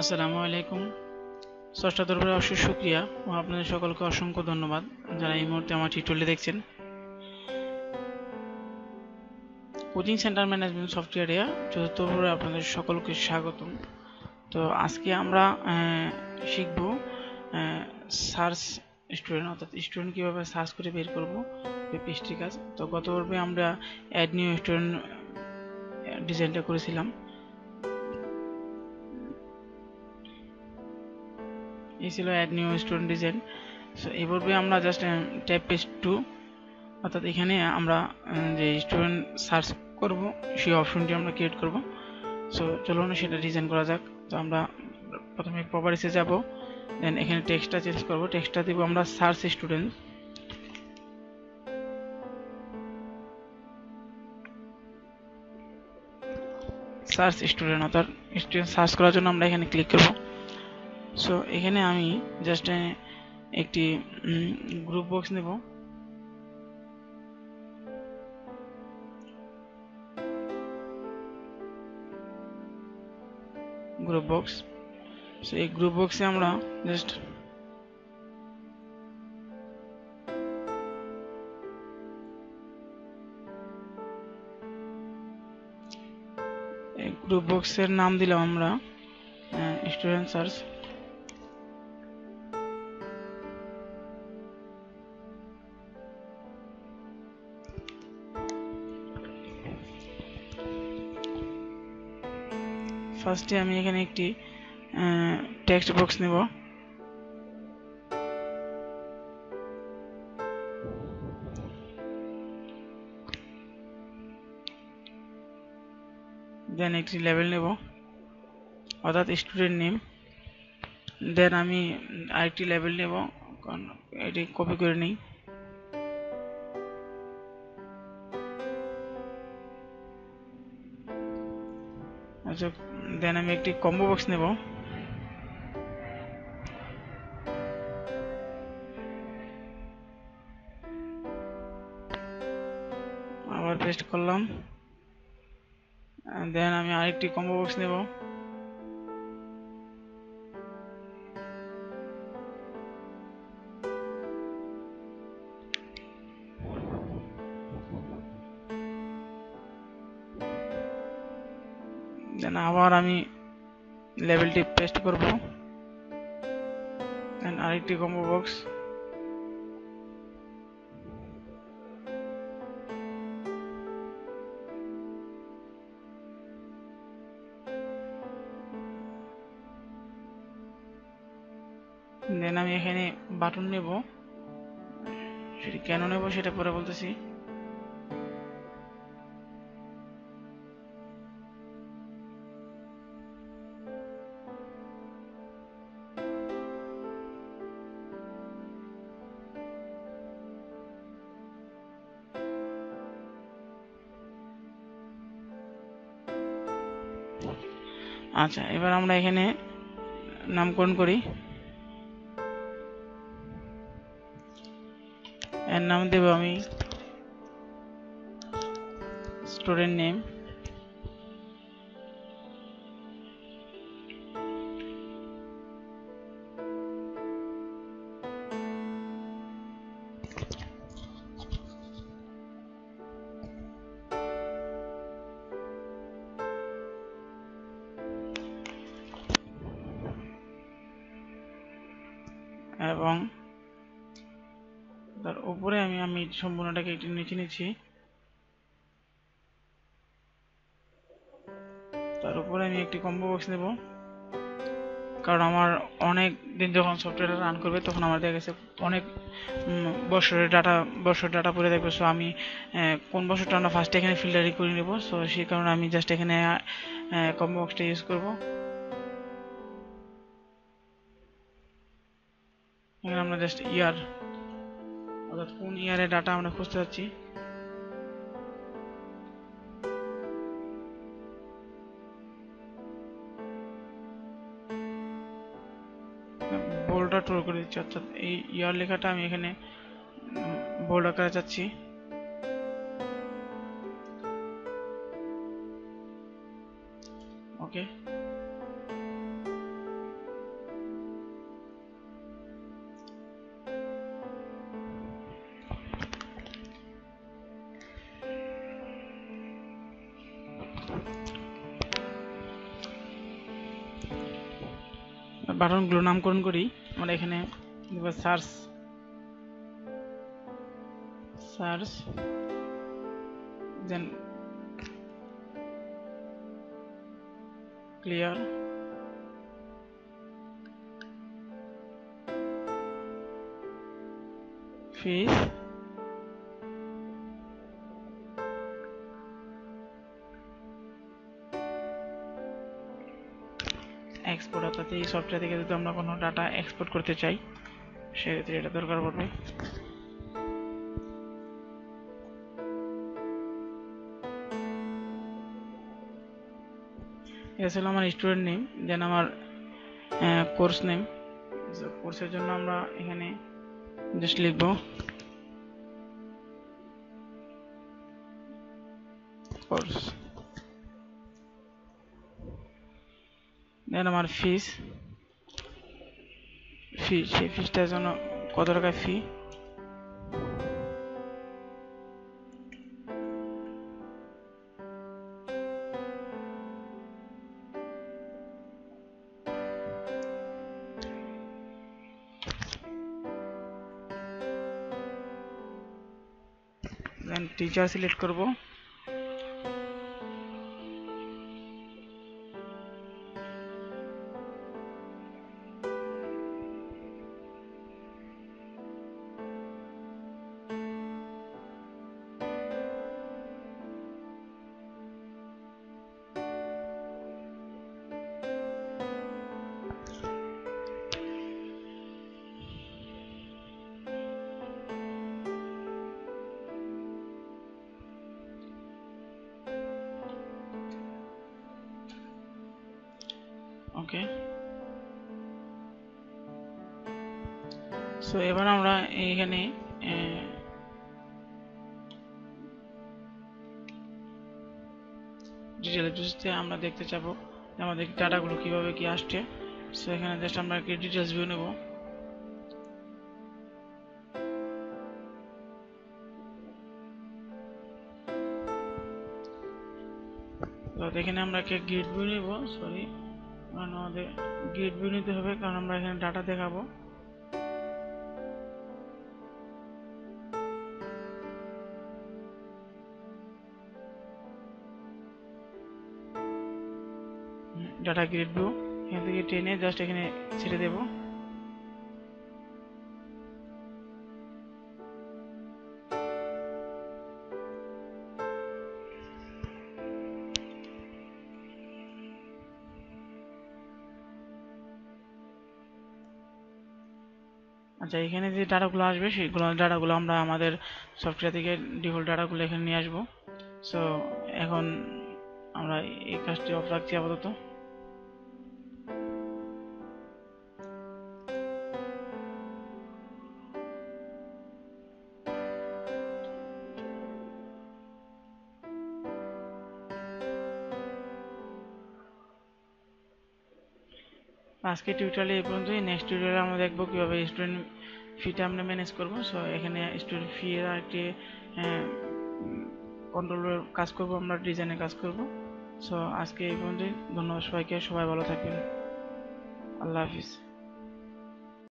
আসসালামু আলাইকুম। ষষ্ঠ দরবারে অশেষ শুক্রিয়া ও আপনাদের সকলকে অসংখ্য ধন্যবাদ যারা এই মুহূর্তে আমার টিউটোরিয়ালে দেখছেন। কোচিং সেন্টার ম্যানেজমেন্ট সফটওয়্যারে চতুর্থ দরবারে আপনাদের সকলকে স্বাগতম। তো আজকে আমরা শিখব সার্চ স্টুডেন্ট, অর্থাৎ স্টুডেন্ট কীভাবে সার্চ করে বের করব পেস্ট্রি কাজ। তো গত পর্বে আমরা অ্যাড নিউ স্টুডেন্ট ডিজাইনটা করেছিলাম। এই ছিল add new student design so পর্বে আমরা জাস্ট ট্যাপ পেজ টু অর্থাৎ এখানে আমরা আহ, যে স্টুডেন্ট সার্চ করব সেই অপশনটি আমরা ক্রিয়েট করব। সো চলুন সেটা ডিজাইন করা যাক। তো আমরা প্রথমে প্রপার্টিসে যাব দেন এখানে টেক্সটটা চেঞ্জ করব। টেক্সটটা দেবো আমরা সার্চ স্টুডেন্ট সার্চ স্টুডেন্ট অর্থাৎ স্টুডেন্ট সার্চ করার জন্য আমরা এখানে ক্লিক করব। সো এখানে আমি জাস্ট একটি গ্রুপ বক্স নেব। গ্রুপ বক্স সো এই গ্রুপ বক্সে আমরা জাস্ট গ্রুপ বক্সের নাম দিলাম আমরা স্টুডেন্ট সার্চ ফার্স্টে আমি এখানে একটি টেক্সট বক্স নেব। দেন একটি লেভেল নেব। অর্থাৎ স্টুডেন্ট নেম দেন আমি আরেকটি লেভেল নেব। কারণ এটি কপি করে নিই। আচ্ছা দেন আমি একটি কম্বো বক্স নেব। আবার পেস্ট করলাম। দেন আমি আরেকটি কম্বো বক্স নেব। দেন, আবার আমি লেভেলটি পেস্ট করব। দেন আরেকটি কম্বো বক্স দেন আমি এখানে বাটন নেব। সেটি কেন নেব সেটা পরে বলতেছি। আচ্ছা এবার আমরা এখানে নামকরণ করি। এর নাম দেব আমি স্টুডেন্ট নেম এবং তার উপরে আমি আমি সম্পূর্ণটাকে একটু নিচে নিচ্ছি। তার উপরে আমি একটি কম্বো বক্স নেব। কারণ আমার অনেক দিন যখন সফটওয়্যারটা রান করবে, তখন আমার দেখা গেছে অনেক বছরের ডাটা বছর ডাটা পড়ে থাকবে। সো আমি কোন বছরটা আমরা ফার্স্ট এখানে ফিল্টারিং করে নেব। সো সেই কারণে আমি জাস্ট এখানে কম্বো বক্সটা ইউজ করব। এখানে আমরা জাস্ট ইয়ার অর্থাৎ কোন ইয়ারের ডাটা আমরা খুঁজতে যাচ্ছি। বোল্ডটা টোর করে দিচ্ছি, অর্থাৎ এই ইয়ার লেখাটা আমি এখানে বোল্ড আকারে চাচ্ছি ওকে বাটনগুলো নামকরণ করি। আমরা এখানে search. Search. Then clear. Fees. Export অর্থাৎ এই সফটওয়্যার থেকে যদি আমরা কোনো ডাটা এক্সপোর্ট করতে চাই, সেক্ষেত্রে এটা দরকার পড়বে। এটা ছিল আমার স্টুডেন্ট নেম দেন আমার কোর্স নেম কোর্সের জন্য আমরা এখানে জাস্ট লিখব। কোর্স দেন আমার ফিস ফি সেই ফিসটার জন্য কত টাকা ফি টিচার সিলেক্ট করব। ওকে। সো এবার আমরা এইখানে ডিটেল বুঝতে আমরা দেখতে চাবো যে আমাদের ডাটাগুলো কীভাবে কি আসছে। সো এখানে জাস্ট আমরা কি ডিটেলস ভিউ নেব। তো এখানে আমরা একটা গেট ভিউ নেব সরি কারণ আমাদের গেট ভিউ নিতে হবে, কারণ আমরা এখানে ডাটা দেখাবো। ডাটা গ্রিড ভিউ এখান থেকে টেনে জাস্ট এখানে ছেড়ে দেব। আচ্ছা এখানে যে ডাটাগুলো আসবে সেইগুলো ডাটাগুলো আমরা আমাদের সফটওয়্যার থেকে ডিফল্ট ডাটাগুলো এখানে নিয়ে আসব। সো এখন আমরা এই কাজটি অফ রাখছি আপাতত। আজকে টিউটোরিয়ালে এই পর্যন্তই। নেক্সট টিউটোরিয়ালে আমরা দেখব কীভাবে স্টুডেন্ট ফিটা আমরা ম্যানেজ করব। সো এখানে স্টুডেন্ট ফি এর একটি কন্ট্রোলের কাজ করব, আমরা ডিজাইনের কাজ করব। সো আজকে এই পর্যন্তই। ধন্যবাদ সবাইকে। সবাই ভালো থাকবেন। আল্লাহ হাফিজ।